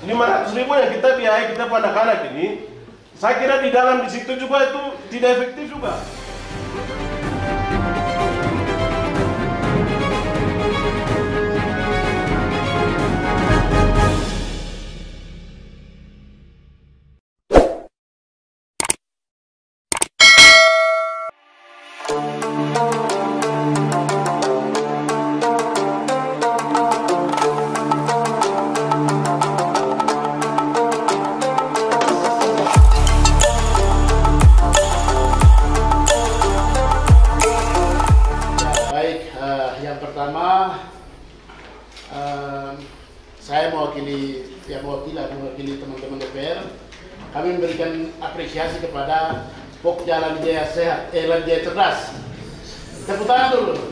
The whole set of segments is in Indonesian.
500 ribu yang kita biayai kita anak-anak ini, saya kira di dalam di situ juga itu tidak efektif juga. Jalan Jaya Sehat, eh Jalan Jaya Cerdas. Tepuk tangan dulu. Dulu.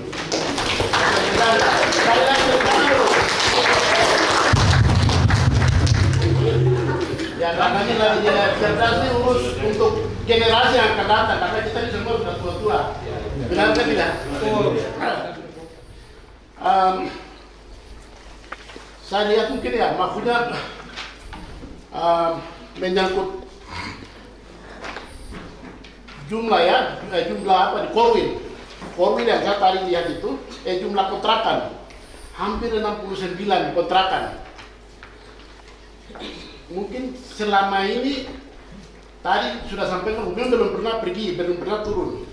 Ya karena ini Jaya Cerdas ini urus untuk generasi yang akan datang karena kita ini semua sudah tua-tua. Benar kan tidak? Em, saya lihat mungkin ya maksudnya em, menyangkut jumlah ya eh, jumlah apa di korwil korwil yang saya tadi lihat itu eh jumlah kontrakan. Hampir 69 kontrakan. Mungkin selama ini tadi sudah sampaikan mungkin belum pernah pergi belum pernah turun.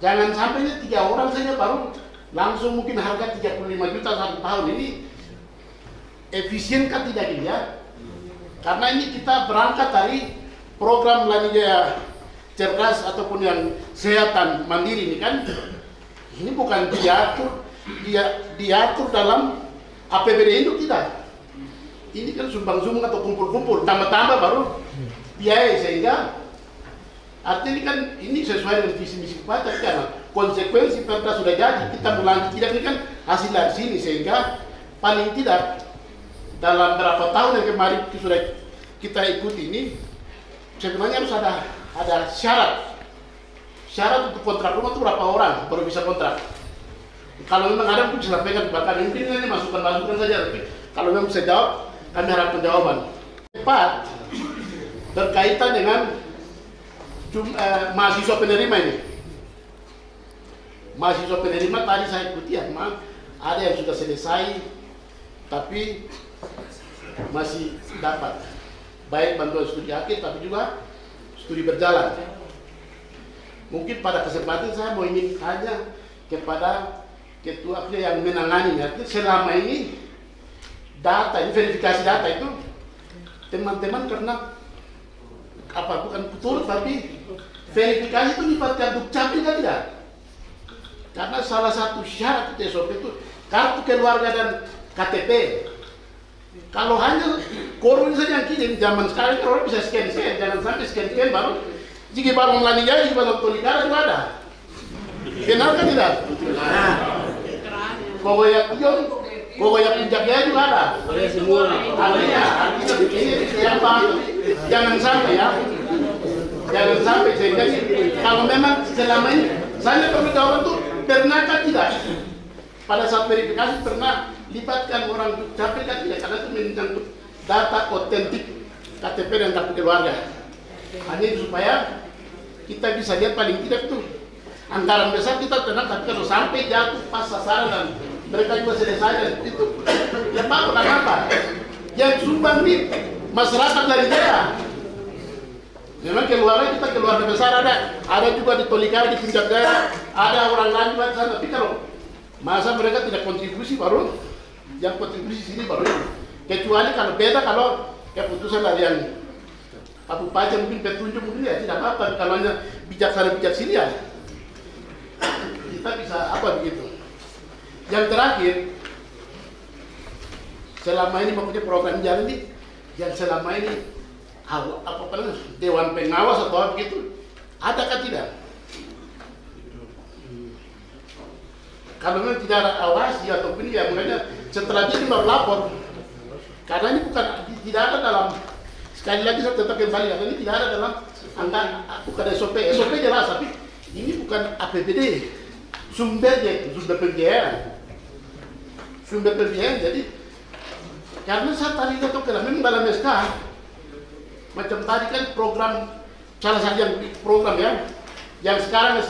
Jangan sampai ini tiga orang saja baru langsung mungkin harga 35 juta satu tahun ini. Efisienkah tidak dilihat? Karena ini kita berangkat dari program Lanijaya cerdas ataupun yang sehatan mandiri ini kan ini bukan diatur dia diatur dalam APBD itu tidak ini kan sumbang-sumbang atau kumpul-kumpul tambah-tambah baru biaya sehingga artinya kan ini sesuai dengan visi misi partai karena konsekuensi perda sudah jadi kita mulai tidak ini kan hasil dari sini sehingga paling tidak dalam berapa tahun yang kemarin sudah kita ikuti ini sebenarnya harus ada ada syarat. Syarat untuk kontrak rumah itu berapa orang baru bisa kontrak? Kalau memang ada pun sampaikan bahkan ini ini masukan masukan saja tapi kalau memang bisa jawab kami harap jawaban. Cepat. Berkaitan dengan jum, eh, mahasiswa penerima ini. Mahasiswa penerima tadi saya ikuti ya memang ada yang sudah selesai tapi masih dapat. Baik bantuan studi akhir tapi juga studi berjalan. Mungkin pada kesempatan saya mau ingin tanya kepada ketua yang menangani. Artinya selama ini data ini verifikasi data itu teman-teman karena apa bukan betul tapi verifikasi itu melibatkan dukcapil kan tidak? Karena salah satu syarat itu SOP itu kartu keluarga dan KTP kalau hanya korun saja yang kirim zaman sekarang orang bisa scan scan. Jangan sampai scan scan baru. Jika baru melani jadi baru tolikara juga ada. Kenal kan tidak? Nah kogoyak pion kogoyak penjaganya juga ada. Artinya yang paham jangan sampai ya. Jangan sampai sehingga kalau memang selama ini saya perlu jawaban tuh pernahkah tidak? Pada saat verifikasi pernah libatkan orang capil kan tidak karena itu menyangkut data otentik KTP dan kartu keluarga. Hanya itu supaya kita bisa lihat paling tidak tuh anggaran besar kita tenang tapi kalau sampai jatuh pas sasaran dan mereka juga selesai itu ya pak kenapa yang sumbang nih masyarakat dari daerah. Memang keluarga kita keluarga besar ada, ada juga di Tolikara di puncak daerah, ada orang lain di sana. Tapi kalau masa mereka tidak kontribusi baru yang kontribusi sini baru ini. Kecuali kalau beda kalau keputusan dari yang Abu Pacar mungkin petunjuk mungkin ya tidak apa-apa. Kalau hanya bijaksana bijak sini ya kita bisa apa begitu. Yang terakhir selama ini maksudnya program jalan ini yang selama ini apa apa dewan pengawas atau apa begitu adakah tidak kalau memang tidak ada awasi ataupun ya makanya setelah ini baru lapor. Karena ini bukan tidak ada dalam sekali lagi saya tetap kembali karena ini tidak ada dalam angka bukan SOP SOP jelas tapi ini bukan APBD sumbernya sumber pembiayaan sumber pembiayaan jadi karena saya tadi itu ke memang dalam SK macam tadi kan program salah satu yang program ya yang sekarang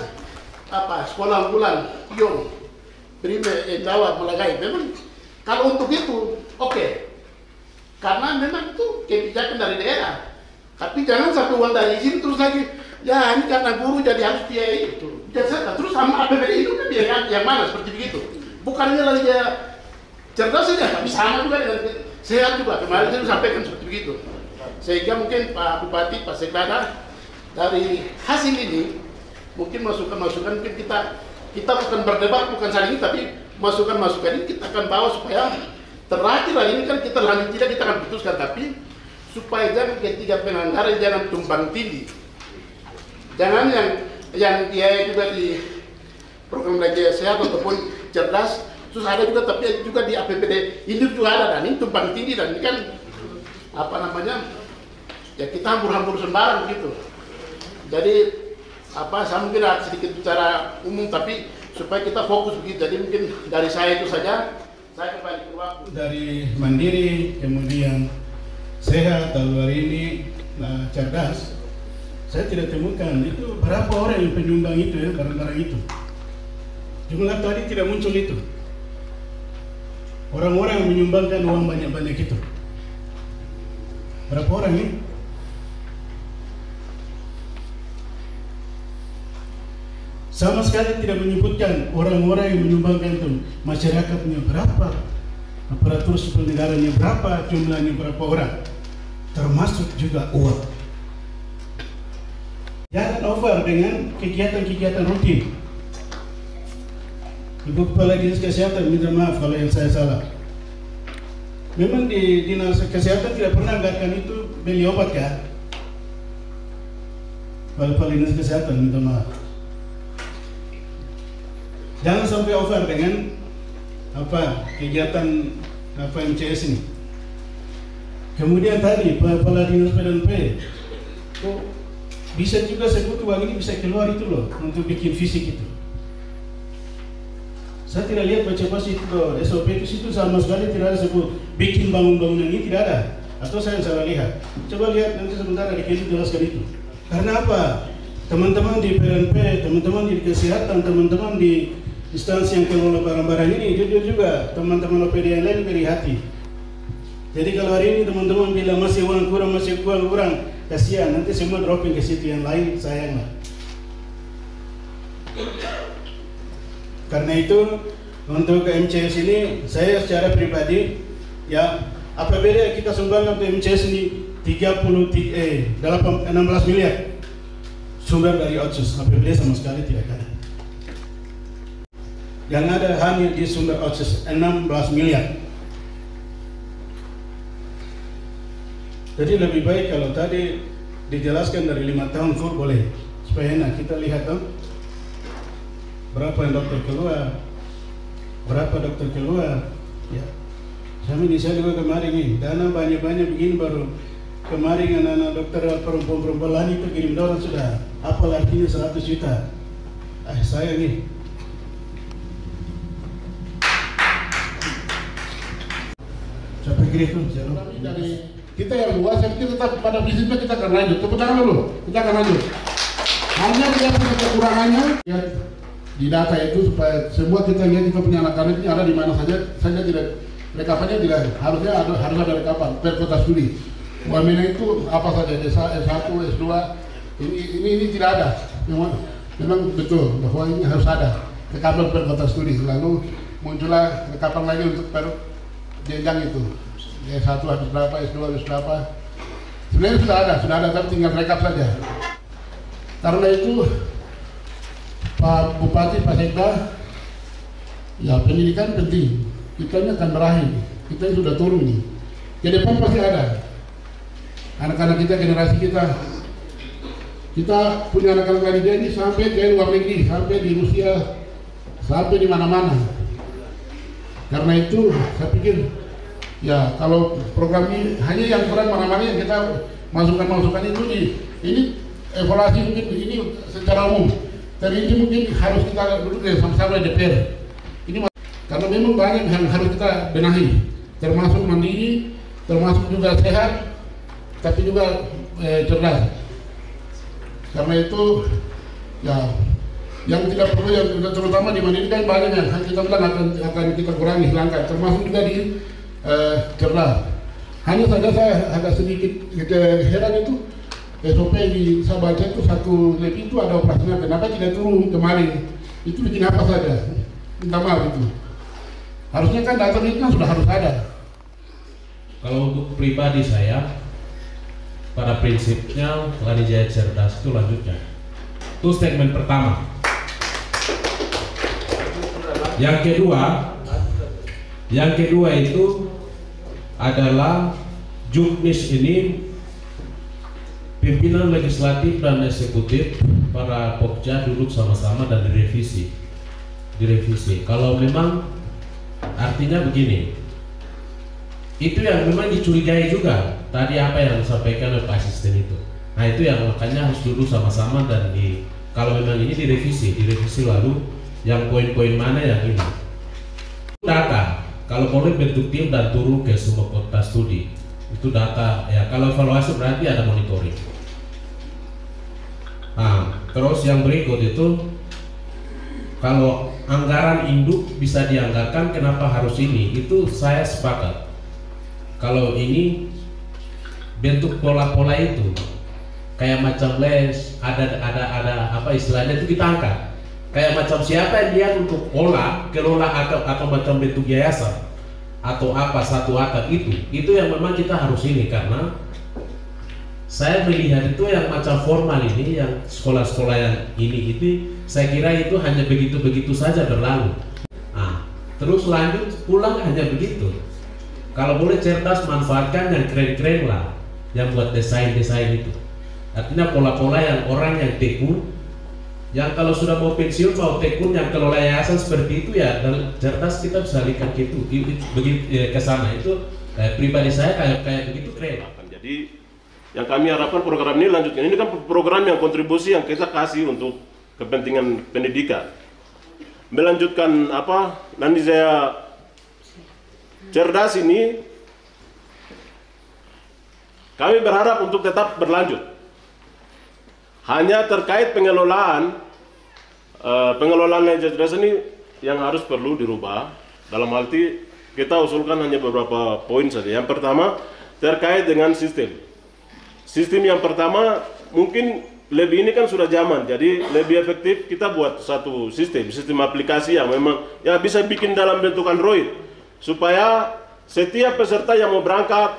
apa sekolah unggulan Yong Prime Jawa Melagai memang kalau untuk itu oke. Okay. karena memang itu kebijakan dari daerah. Tapi jangan satu uang dari sini terus lagi ya ini karena guru jadi harus biaya itu. Biasa terus sama APBD itu kan biaya yang mana seperti begitu. Bukannya lagi dia cerdas saja tapi sama juga dengan sehat juga. Kemarin saya sampaikan seperti begitu. Sehingga mungkin Pak Bupati Pak Sekda dari hasil ini mungkin masukan-masukan kita kita bukan berdebat bukan saling tapi masukan-masukan ini kita akan bawa supaya terakhir ini kan kita lanjut tidak kita akan putuskan tapi supaya jangan ketika penganggaran jangan tumbang tinggi. Jangan yang yang dia juga di program belajar sehat ataupun cerdas terus ada juga tapi juga di APBD ini juga ada dan ini tumpang tinggi dan ini kan apa namanya ya kita hambur-hambur sembarang gitu. Jadi apa saya mungkin sedikit bicara umum tapi supaya kita fokus begitu. Jadi mungkin dari saya itu saja saya kembali ke waktu dari mandiri kemudian sehat lalu hari ini nah, cerdas. Saya tidak temukan. Itu berapa orang yang penyumbang itu ya barang-barang itu? Jumlah tadi tidak muncul itu. Orang-orang menyumbangkan uang banyak-banyak itu. Berapa orang ini sama sekali tidak menyebutkan orang-orang yang menyumbangkan itu. Masyarakatnya berapa? Aparatur sipil negaranya berapa? Jumlahnya berapa orang? Termasuk juga uang. Jangan over dengan kegiatan-kegiatan rutin. Ibu Kepala Dinas Kesehatan minta maaf kalau yang saya salah. Memang di Dinas Kesehatan tidak pernah anggarkan itu beli obat ya Kepala Dinas Kesehatan minta maaf jangan sampai over dengan apa kegiatan apa MCS ini. Kemudian tadi kepala dinas PDNP, kok bisa juga sebut uang ini bisa keluar itu loh untuk bikin fisik itu. Saya tidak lihat baca pas itu loh, SOP itu situ sama sekali tidak ada sebut bikin bangun-bangunan ini tidak ada. Atau saya salah lihat. Coba lihat nanti sebentar ada kita jelaskan itu. Karena apa? Teman-teman di PDNP, teman-teman di kesehatan, teman-teman di instansi yang kelola barang-barang ini jujur juga teman-teman OPD yang lain beri hati. Jadi kalau hari ini teman-teman bilang masih uang kurang masih kurang kurang kasihan. Nanti semua dropping ke situ yang lain sayang lah karena itu untuk MCS ini saya secara pribadi ya APBD kita sumbangkan untuk MCS ini 30 eh 16 miliar. Sumber dari otsus APBD sama sekali tidak ada yang ada hanya di sumber otsus 16 miliar. Jadi lebih baik kalau tadi dijelaskan dari lima tahun full boleh. Supaya enak. Kita lihat dong berapa yang dokter keluar? Berapa dokter keluar? Ya. Sama ini saya juga kemarin nih dana banyak-banyak begini baru. Kemarin anak-anak dokter perempuan-perempuan lain itu kirim dorong sudah. Apa artinya 100 juta? Ah saya nih pikir itu dari kita yang luas saya pikir tetap pada prinsipnya kita akan lanjut. Tepuk tangan dulu. Kita akan lanjut. Hanya kita punya kekurangannya ya di data itu supaya semua kita lihat kita punya anak-anak ini ada di mana saja. Saja tidak rekapannya tidak harusnya ada harus ada rekapan per kota studi. Wamena itu apa saja desa S1 S2 ini ini ini tidak ada. Memang memang betul bahwa ini harus ada rekapan per kota studi. Lalu muncullah rekapan lagi untuk per jenjang itu S1 habis berapa, S2 habis berapa? Sebenarnya sudah ada, sudah ada tapi tinggal rekap saja. Karena itu Pak Bupati, Pak Sekda ya pendidikan penting. Kita ini akan berakhir. Kita ini sudah turun nih. Ke depan pasti ada. Anak-anak kita, generasi kita. Kita punya anak-anak dia ini sampai ke luar negeri sampai di Rusia sampai di mana-mana. Karena itu saya pikir ya kalau program ini hanya yang kurang mana-mana yang kita masukkan-masukkan itu di ini evaluasi mungkin ini secara umum ini mungkin harus kita duduk ya sama-sama DPR ini karena memang banyak yang harus kita benahi termasuk mandiri, termasuk juga sehat, tapi juga eh, cerdas. Karena itu ya yang tidak perlu yang terutama di mandiri kan banyak yang kita bilang akan akan kita kurangi hilangkan, termasuk juga di eh, cerdas. Hanya saja saya agak sedikit gitu, heran itu SOP di saya baca itu satu lebih itu ada operasinya kenapa tidak turun kemarin itu bikin apa saja minta maaf itu harusnya kan data itu kan sudah harus ada Kalau untuk pribadi saya, pada prinsipnya Lani Jaya cerdas itu lanjutnya. Itu statement pertama. Yang kedua, yang kedua itu adalah Juknis ini pimpinan legislatif dan eksekutif para Pokja duduk sama-sama dan direvisi. Direvisi. Kalau memang artinya begini, itu yang memang dicurigai juga tadi apa yang disampaikan oleh Pak Asisten itu. Nah itu yang makanya harus duduk sama-sama dan di kalau memang ini direvisi, direvisi lalu yang poin-poin mana yang ini. Data, kalau boleh bentuk tim dan turun ke semua kota studi itu data. Ya kalau evaluasi berarti ada monitoring. Nah, terus yang berikut itu kalau anggaran induk bisa dianggarkan kenapa harus ini? Itu saya sepakat. Kalau ini bentuk pola-pola itu kayak macam les ada ada ada apa istilahnya itu kita angkat kayak macam siapa yang dia untuk pola kelola atau atau macam bentuk yayasan atau apa satu atap itu itu yang memang kita harus ini karena saya melihat itu yang macam formal ini yang sekolah-sekolah yang ini itu saya kira itu hanya begitu-begitu saja berlalu. Nah, terus lanjut pulang hanya begitu. Kalau boleh cerdas manfaatkan yang keren-keren lah yang buat desain-desain itu. Artinya pola-pola yang orang yang tekun yang kalau sudah mau pensiun mau tekun yang kelola yayasan seperti itu ya dan cerdas kita bisa lihat gitu begitu ya, ke sana itu eh, pribadi saya kayak kayak begitu keren Jadi yang kami harapkan program ini lanjutkan. Ini kan program yang kontribusi yang kita kasih untuk kepentingan pendidikan. Melanjutkan apa? Nanti saya cerdas ini kami berharap untuk tetap berlanjut. Hanya terkait pengelolaan eh, pengelolaan cerdas ini yang harus perlu dirubah. Dalam arti kita usulkan hanya beberapa poin saja. Yang pertama terkait dengan sistem. Sistem yang pertama mungkin lebih ini kan sudah zaman, jadi lebih efektif kita buat satu sistem, sistem aplikasi yang memang ya bisa bikin dalam bentuk Android supaya setiap peserta yang mau berangkat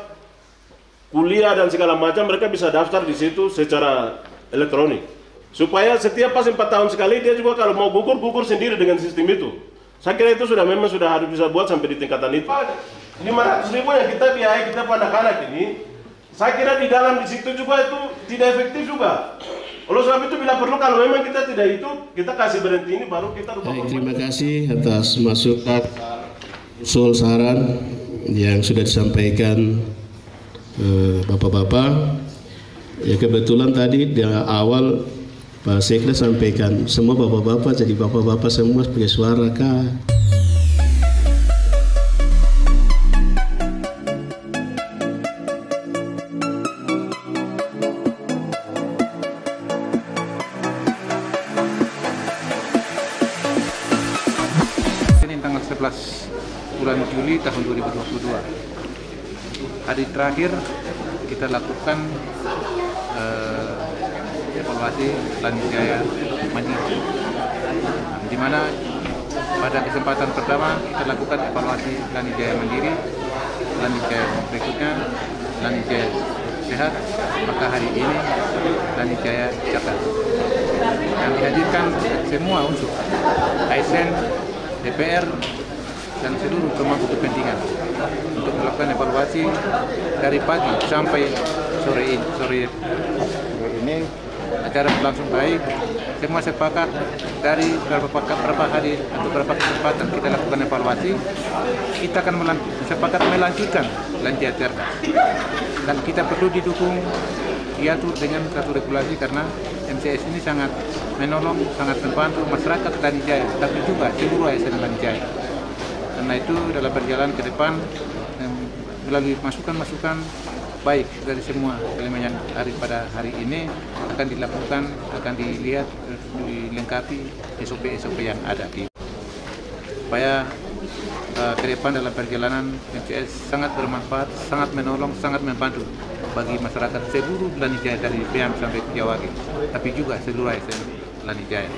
kuliah dan segala macam mereka bisa daftar di situ secara elektronik. Supaya setiap pas empat tahun sekali dia juga kalau mau gugur gugur sendiri dengan sistem itu. Saya kira itu sudah memang sudah harus bisa buat sampai di tingkatan itu. 500 ribu yang kita biayai kita pada anak ini saya kira di dalam di situ juga itu tidak efektif juga. Oleh sebab itu bila perlu kalau memang kita tidak itu kita kasih berhenti ini baru kita rubah Baik, terima kasih atas masukan usul saran yang sudah disampaikan eh, bapak-bapak. Ya kebetulan tadi di awal Pak Sekda sampaikan semua bapak-bapak jadi bapak-bapak semua sebagai suara kah? Tanggal 11 bulan Juli tahun 2022. Hari terakhir kita lakukan eh, evaluasi Lanjaya Mandiri. Di mana pada kesempatan pertama kita lakukan evaluasi Lanjaya Mandiri, Lanjaya berikutnya Lanjaya Sehat, maka hari ini Lanjaya Catat. Yang dihadirkan semua unsur, ASN, DPR, dan seluruh pemangku kepentingan untuk melakukan evaluasi dari pagi sampai sore ini. Sore ini acara berlangsung baik. Semua sepakat dari beberapa, beberapa hari atau beberapa kesempatan kita lakukan evaluasi, kita akan melan- sepakat melanjutkan lanjut cerdas. Dan kita perlu didukung diatur dengan satu regulasi karena MCS ini sangat menolong, sangat membantu masyarakat dari Jaya, tapi juga seluruh ASN dari Jaya. Karena itu dalam perjalanan ke depan melalui masukan-masukan baik dari semua elemen yang hari pada hari ini akan dilakukan, akan dilihat, eh, dilengkapi SOP-SOP yang ada di supaya uh, ke depan dalam perjalanan MCS sangat bermanfaat, sangat menolong, sangat membantu bagi masyarakat seluruh Lanijaya dari Biam sampai Jawagi, tapi juga seluruh ASN Lanijaya.